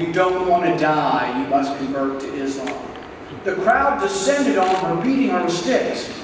you don't want to die, you must convert to Islam. The crowd descended on her, beating her with sticks.